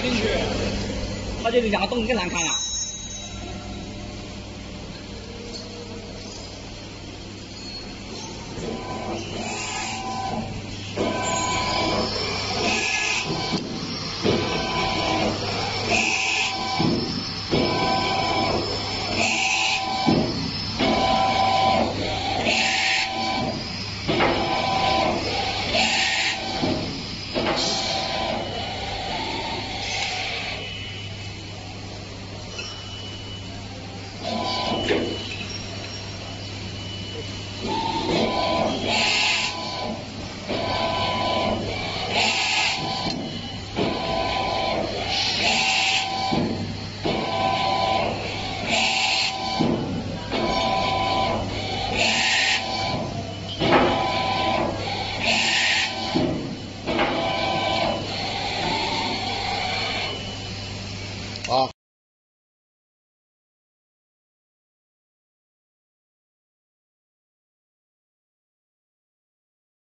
进去，那就两个洞更难看了。off.